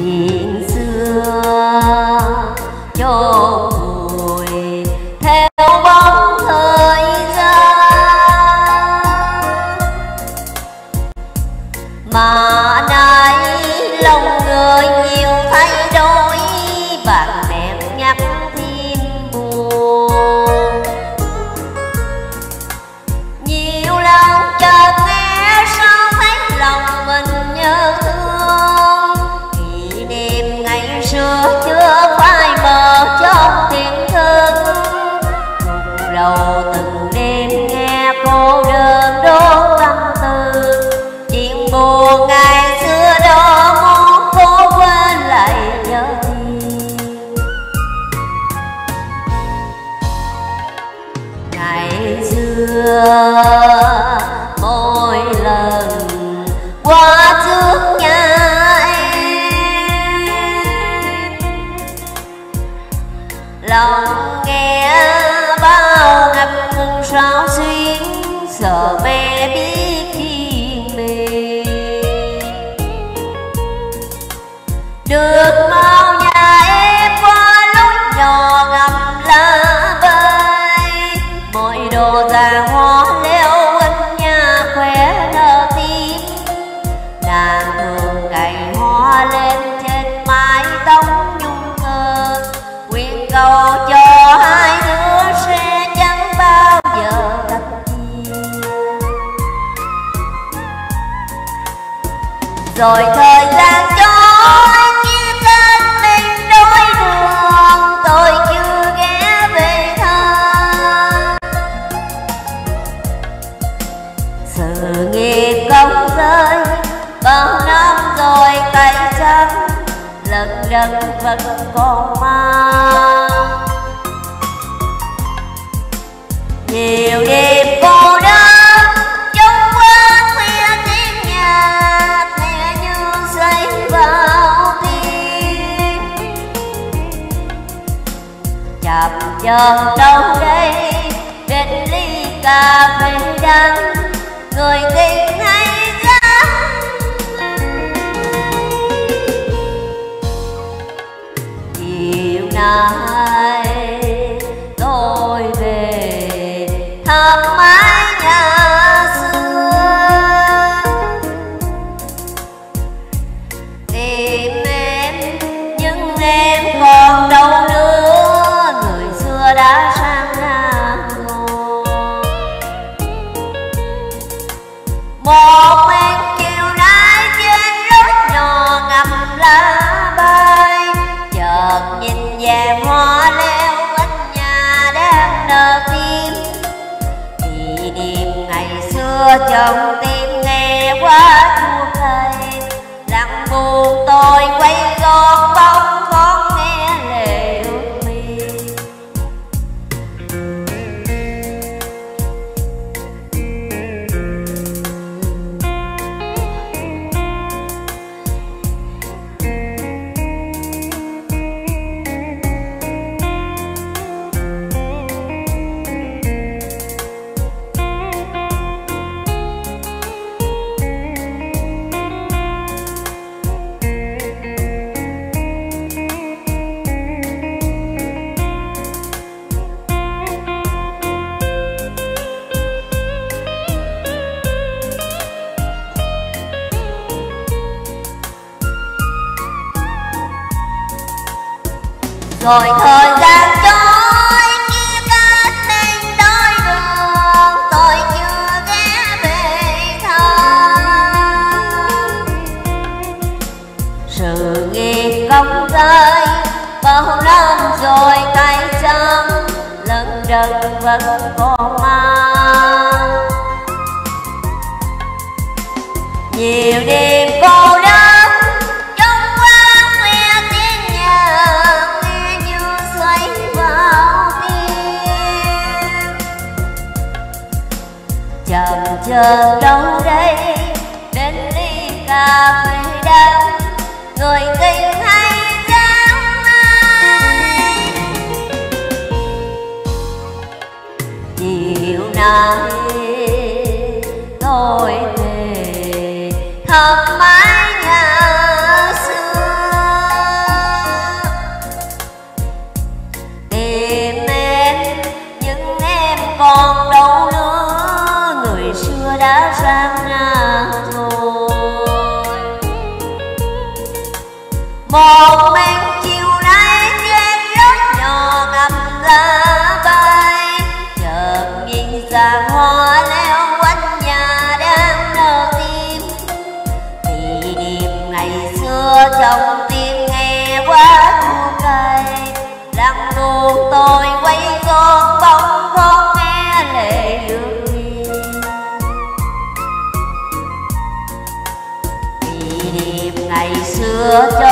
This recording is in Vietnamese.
tình xưa cho hồi theo bóng thời gian. Mà đầu từng đêm nghe cô đơn đốt tâm tư chuyện buồn ngày xưa đó muốn cô quên lại nhớ. Đi ngày xưa, mỗi lần qua trước nhà em, lòng nghe được mau nhà em qua lúc nhỏ ngầm lá bay mọi đồ già hoa leo quanh nhà khỏe nở tim nàng thường cày hoa lên trên mái tóc nhung ngơ nguyện cầu cho hai đứa sẽ chẳng bao giờ cách chia rồi thời gian cho sự nghiệp công rơi, bao năm rồi tay trắng lần lần vẫn còn mang. Nhiều đêm cô đơn trong quán khuya tiếng nhạc nghe như say vào tim. Chạm chờn đâu đây bên ly cà phê đắng người tình hay rắn chiều nào rồi thời gian trôi kia cách nên đôi đường tôi chưa ghé về thăm. Sự nghiệp công rơi, bao năm rồi tay chân lần đầu vẫn còn mang. Nhiều đêm chờ đâu đây? Đến ly cà phê đắng người tình hay dáng ai chiều nay sang ngang rồi. Một mình 和